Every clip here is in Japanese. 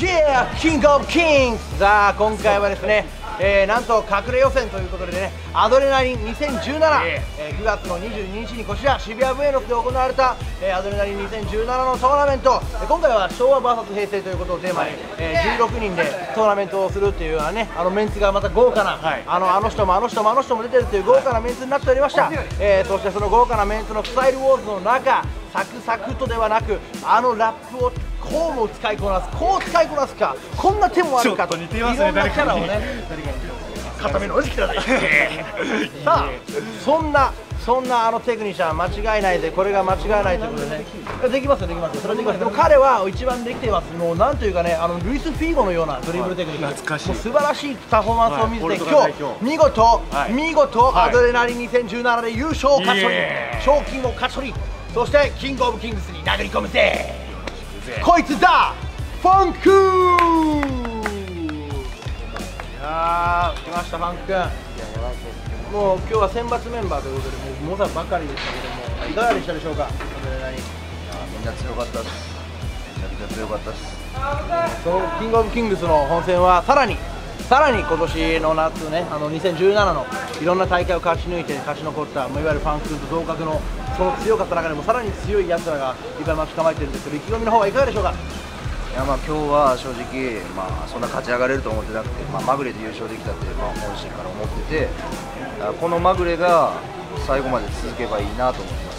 キングオブキングさあ今回はですね、えー、なんと隠れ予選ということでねアドレナリン2017、えー、9月の22日にこちら渋谷ブエノスで行われた、えー、アドレナリン2017のトーナメント。今回は昭和 VS 平成ということをテーマに、えー、16人でトーナメントをするっていうようなねあのメンツがまた豪華な、はい、あのあの人もあの人もあの人も出てるという豪華なメンツになっておりました、えー、そしてその豪華なメンツのスタイルウォーズの中サクサクとではなくあのラップをこうも使いこなすこう使いこなすかこんな手もあるかと似てますねいろんなキャラをね。固め のおじきだね。さあそんなそんなあのテクニシャン間違いないでこれが間違いないということで。ねできますよできますよ。それできますでも彼は一番できています。もうなんというかねあのルイス・フィーゴのようなドリブルテクニック、懐かしい。素晴らしいパフォーマンスを見せて、はい、今日見事、はい、見事、はい、アドレナリン2017で優勝を勝ち取り賞金を勝ち取りそしてキングオブキングスに殴り込むぜこいつだ。ファンクいや来ましたファンク君。もう今日は選抜メンバーということでもう猛者ばかりでしたけどもいかがでしたでしょうか？みんな強かったです。めちゃくちゃ強かったです。そのキングオブキングスの本戦はさらにさらに今年の夏ねあの2017のいろんな大会を勝ち抜いて勝ち残ったいわゆるファン君と同格のその強かった中でもさらに強いやつらがいっぱい待ち構えてるんですけど意気込みの方はいかがでしょうか？いやまあ今日は正直、まあ、そんな勝ち上がれると思ってなくて、まあ、まぐれで優勝できたって、まあ、本心から思っててこのまぐれが最後まで続けばいいなと思ってま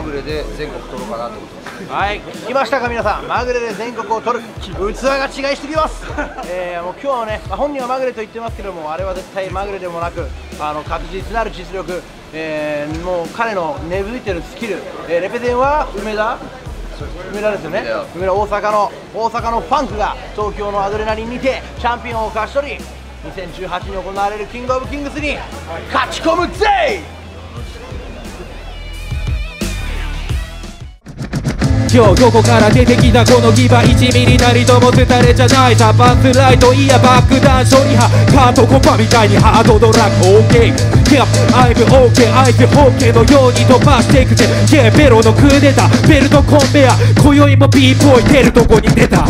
ぐれで全国取ろうかなと思ってます。はい。来ましたか皆さん。まぐれで全国を取る。器が違いすぎます、えー、もう今日はね、まあ、本人はまぐれと言ってますけどもあれは絶対まぐれでもなくあの確実なる実力、えー、もう彼の芽吹いてるスキル、えー、レペゼンは梅田。梅田ですよね。梅田。大阪の大阪のファンクが東京のアドレナリンにてチャンピオンを勝ち取り2018に行われるキングオブキングスに勝ち込むぜ今日どこから出てきたこのギバ1ミリなりとも捨てれじゃないザパンスライトいや爆弾処理派カートコパみたいにハードドラッグ OK キャップアイム OK アイスホッケーのように飛ばしていくぜケベロのクーデターベルトコンベア今宵も B ボーイ出るとこに出た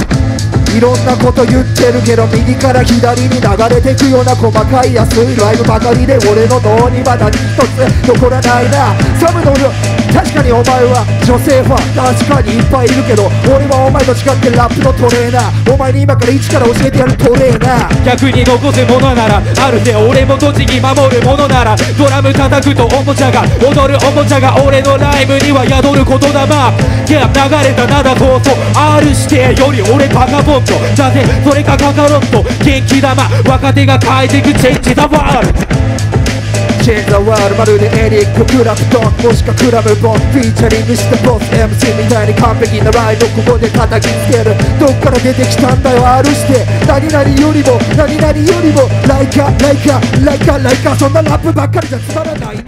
いろんなこと言ってるけど右から左に流れてくような細かい安いライブばかりで俺の脳には何一つ残らないなサムの量確かにお前は女性ファン確かにいっぱいいるけど俺はお前と違ってラップのトレーナー。お前に今から一から教えてやるトレーナー。逆に残すものならあるぜ俺も栃木守るものならドラム叩くとおもちゃが踊るおもちゃが俺のライブには宿る言霊いや流れた灘放送 R 指定より俺バカボンントだぜそれがカカロット。元気玉若手が変えてくチェンジザワールチンザワールまるでエリック・クラプトンもしくはクラブボンフィーチャリングしたボス MC みたいに完璧なライドここで叩きつける。どっから出てきたんだよ R して何々よりも何々よりもライカライカライカライカそんなラップばっかりじゃつまらない。